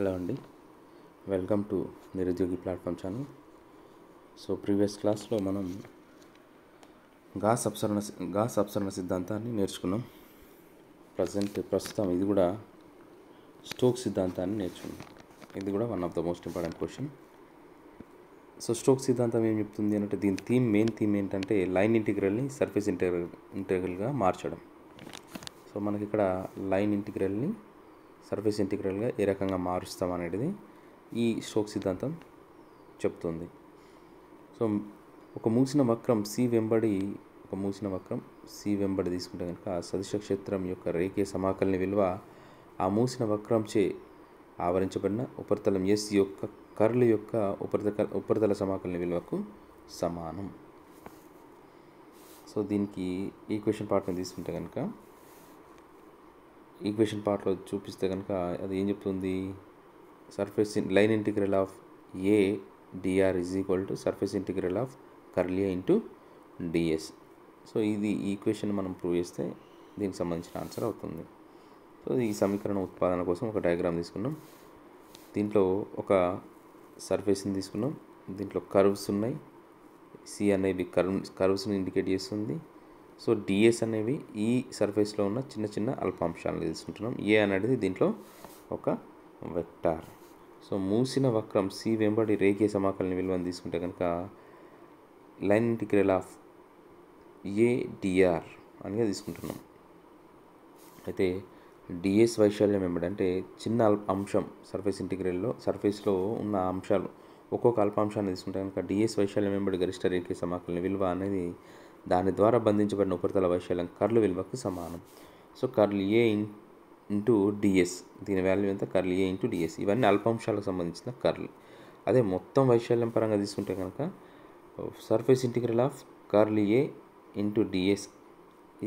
Hello అండి. Welcome to Nirudyogi platform channel so previous క్లాస్లో మనం గాస్ అప్సరణ గాస్ అప్సరణ సిద్ధాంతాన్ని నేర్చుకున్నాం. ప్రజెంట్ ప్రస్తుతం ఇది కూడా స్టోక్ సిద్ధాంతాన్ని నేర్చుకున్నాం. ఇది కూడా one of the most important question so Stokes సిద్ధాంతం ఏం చెప్తుంది అంటే దీని థీమ్ మెయిన్ థీమ్ ఏంటంటే లైన్ ఇంటిగ్రల్ని సర్ఫేస్ ఇంటిగ్రల్ ఇంటిగ్రల్గా మార్చడం. సో మనకి ఇక్కడ లైన్ ఇంటిగ్రల్ని సర్ఫేస్ ఇంటిగ్రల్గా ఏ రకంగా మారుస్తాం అనేది ఈ స్టోక్ సిద్ధాంతం చెప్తుంది. సో ఒక మూసిన వక్రం సి వెంబడి ఒక మూసిన వక్రం సి వెంబడి తీసుకుంటే కనుక సదిశ క్షేత్రం యొక్క రేఖీయ సమాకలని విలువ ఆ మూసిన వక్రంచే ఆవరించబడిన ఉపరితలం ఎస్ యొక్క కర్ల్ యొక్క ఉపరితల ఉపరితల సమాకలన విలువకు సమానం. సో దీనికి ఈక్వేషన్ పార్ట్ని తీసుకుంటే కనుక ఈక్వేషన్ పార్ట్లో చూపిస్తే కనుక అది ఏం చెప్తుంది? Surface line integral of A d r is equal to surface integral of curl A into d s so ఇది ఈ ఈక్వేషన్ మనం ప్రూవ్ చేస్తే దీనికి సంబంధించిన ఆన్సర్ అవుతుంది. సో ఈ సమీకరణ ఉత్పాదన కోసం ఒక డయాగ్రామ్ తీసుకున్నాం. దీంట్లో ఒక సర్ఫేస్ని తీసుకున్నాం. దీంట్లో కర్వ్స్ ఉన్నాయి. సి అనేవి కర్వ్ కర్వ్స్ని ఇండికేట్ చేస్తుంది. సో డిఎస్ అనేవి ఈ సర్ఫేస్లో ఉన్న చిన్న చిన్న అల్పాంశాలను తీసుకుంటున్నాం. ఏ అనేది దీంట్లో ఒక వెక్టార్. సో మూసిన వక్రం సి వెంబడి రేఖీయ సమాకలని విలువను తీసుకుంటే కనుక line integral of A d r అని తీసుకుంటున్నాం. అయితే డిఎస్ వైశాల్యం వెంబడి అంటే చిన్న అల్ప అంశం సర్ఫేస్ ఇంటిగ్రల్లో సర్ఫేస్లో ఉన్న అంశాలు ఒక్కొక్క అల్పాంశాన్ని తీసుకుంటే కనుక డిఎస్ వైశాల్యం వెంబడి గరిష్ట రేఖీయ సమాకలని విలువ అనేది దాని ద్వారా బంధించబడిన ఉపరితల వైశాల్యం కర్ల్ విలువకు సమానం. So curl A into d s దీని వాల్యూ ఎంత? Curl A into d s ఇవన్నీ అల్పాంశాలకు సంబంధించిన కర్ల్. అదే మొత్తం వైశాల్యం పరంగా తీసుకుంటే కనుక surface integral of curl A into d s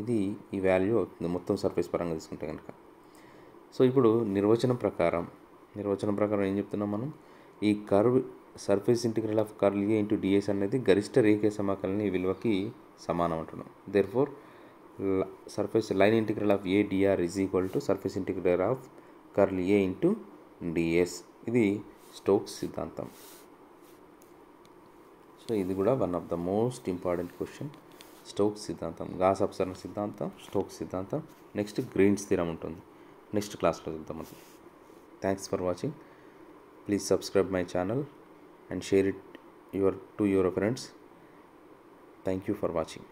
ఇది ఈ వాల్యూ అవుతుంది మొత్తం సర్ఫేస్ పరంగా తీసుకుంటే కనుక. సో ఇప్పుడు నిర్వచనం ప్రకారం నిర్వచనం ప్రకారం ఏం చెప్తున్నాం మనం? ఈ curve surface integral of curl A into d s అనేది గరిష్ట రేఖీయ సమాకలని విలువకి సమానం అంటున్నాం. Therefore surface line integral of A d r is equal to surface integral of curl A into d s ఇది స్టోక్స్ సిద్ధాంతం. సో ఇది కూడా one of the most important question Stokes సిద్ధాంతం గాస్ అప్సరణ సిద్ధాంతం స్టోక్స్ సిద్ధాంతం. నెక్స్ట్ గ్రీన్ స్థిరం ఉంటుంది. నెక్స్ట్ క్లాస్లో చూద్దాం అది. Thanks for watching please subscribe my channel and share it your to your friends. Thank you for watching